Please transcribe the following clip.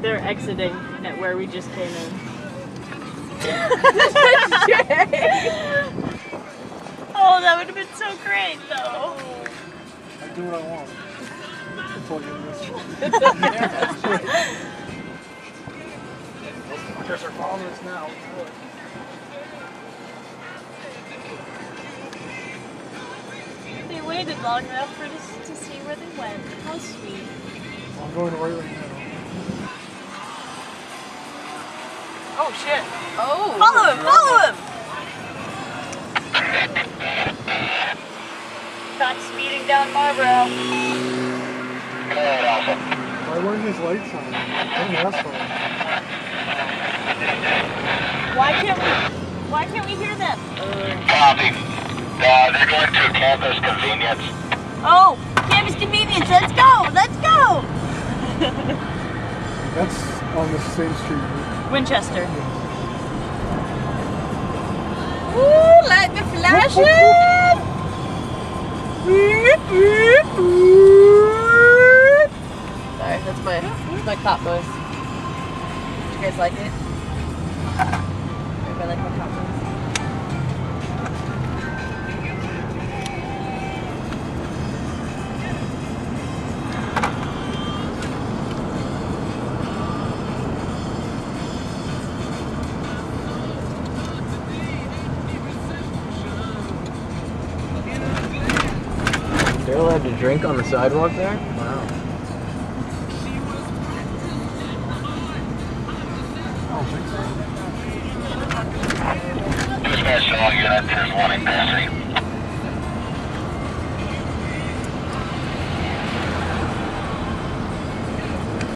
They're exiting at where we just came in. oh, that would have been so great, though. I do what I want. That's all you I guess they're following us now. They waited long enough for us to see where they went. How sweet. I'm going right right now. Oh shit. Oh. Follow him! Follow him! Not speeding down my Marlboro. Why weren't his lights on? I didn't ask for them. Why can't we? Why can't we hear them? Copy. Uh, they're going to campus convenience. Oh, campus convenience. Let's go. Let's go. That's on the same street. Winchester. Ooh, light the flashing. Sorry, that's my that's my cop voice. Did you guys like it? They're allowed to drink on the sidewalk there? Wow. Dispatch all units, there's one in.